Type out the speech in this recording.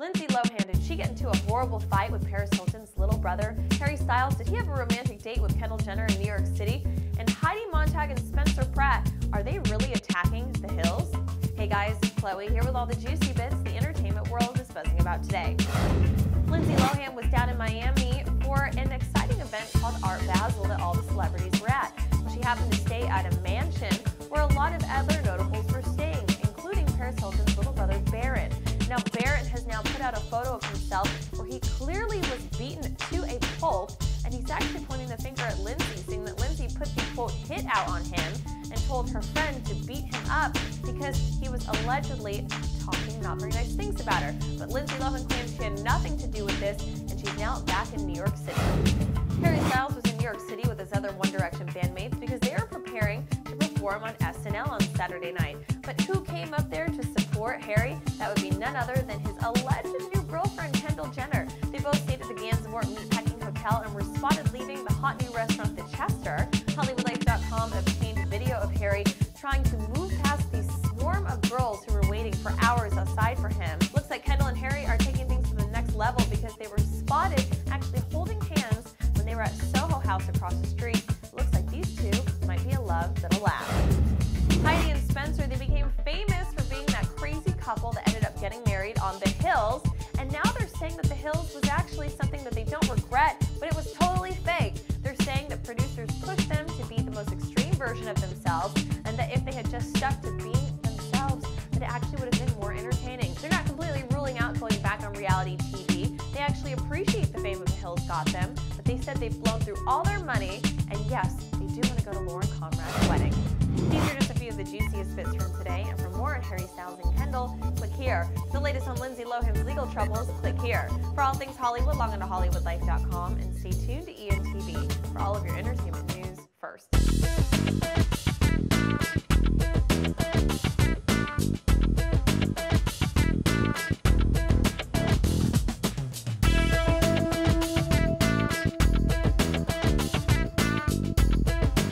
Lindsay Lohan, did she get into a horrible fight with Paris Hilton's little brother? Harry Styles, did he have a romantic date with Kendall Jenner in New York City? And Heidi Montag and Spencer Pratt, are they really attacking the hills? Hey guys, Chloe here with all the juicy bits the entertainment world is buzzing about today. Lindsay Lohan was down in Miami for an exciting event called Art Basel that all the celebrities were at. She happened to stay at a mansion out on him and told her friend to beat him up because he was allegedly talking not very nice things about her. But Lindsay Lohan claims she had nothing to do with this, and she's now back in New York City. Harry Styles was in New York City with his other One Direction bandmates because they are preparing to perform on SNL on Saturday night. But who came up there to support Harry? That would be none other than his alleged new girlfriend, Kendall Jenner. They both stayed at the Gansevoort Meatpacking Hotel and were spotted leaving the hot new restaurant, trying to move past the swarm of girls who were waiting for hours outside for him. Looks like Kendall and Harry are taking things to the next level because they were spotted actually holding hands when they were at Soho House across the street. Looks like these two might be a love that'll last. Heidi and Spencer, they became famous for being that crazy couple that ended up getting married on the hills. And now they're saying that the hills was actually something that they don't regret, but it was totally fake. They're saying that producers pushed them to be the most extreme version of themselves, that if they had just stuck to being themselves, that it actually would have been more entertaining. They're not completely ruling out going back on reality TV. They actually appreciate the fame of the hills got them, but they said they've blown through all their money, and yes, they do want to go to Lauren Conrad's wedding. These are just a few of the juiciest bits from today, and for more on Harry Styles and Kendall, click here. For the latest on Lindsay Lohan's legal troubles, click here. For all things Hollywood, log on to HollywoodLife.com and stay tuned to ENTV